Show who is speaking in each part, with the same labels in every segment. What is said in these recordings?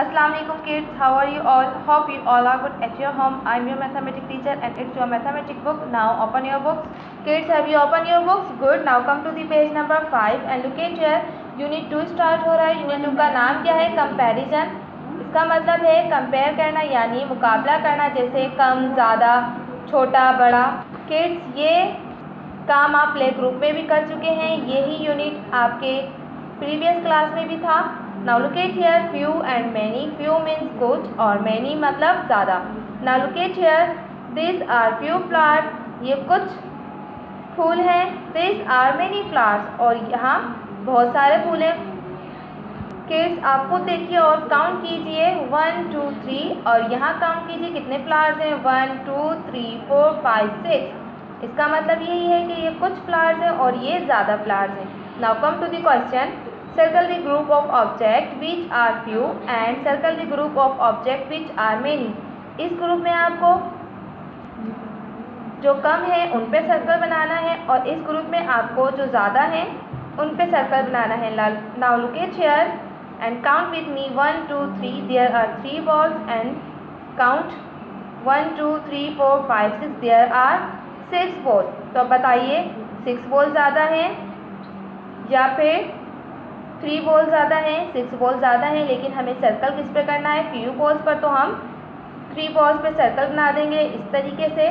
Speaker 1: Aslam kids how are you all hope you all are good at your home I am your mathematic teacher and it's your mathematic book now open your books kids have you open your books good now come to the page number five and look at your unit two start हो रहा है. Unit to का नाम क्या है? Comparison इसका मतलब है कंपेयर करना, यानी मुकाबला करना, जैसे कम, ज़्यादा, छोटा, बड़ा। किड्स ये काम आप प्ले ग्रुप में भी कर चुके हैं. यही यूनिट आपके प्रीवियस क्लास में भी था. Now at here few and many few means कुछ और मैनी मतलब ज़्यादा now at here this are few flowers ये कुछ फूल हैं दिस आर मैनी फ्लावर्स और यहाँ बहुत सारे फूल हैं। किड्स आप खुद देखिए और काउंट कीजिए। वन टू थ्री और यहाँ काउंट कीजिए कितने फ्लावर्स हैं। One two three four five six इसका मतलब यही है कि ये कुछ फ्लावर्स हैं और ये ज़्यादा फ्लावर्स हैं। Now come to the question circle the group of object which are few and circle the group of object which are many. इस ग्रुप में आपको जो कम है, उन पे सर्कल बनाना है और इस ग्रुप में आपको जो ज़्यादा है, उन पे सर्कल बनाना है। Now look at here and count with me one two three there are three balls and count one two three four five six there are six ball तो बताइए सिक्स बॉल ज़्यादा हैं या फिर थ्री बॉल ज़्यादा हैं six ball ज़्यादा हैं, लेकिन हमें सर्कल किस पर करना है? फ्यू बॉल्स पर तो हम थ्री बॉल्स पर सर्कल बना देंगे इस तरीके से।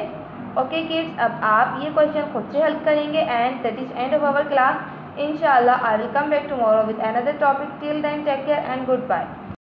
Speaker 1: ओके किड्स अब आप ये क्वेश्चन खुद से हल करेंगे and that is end of our class in I will come back tomorrow with another topic till then take care and good bye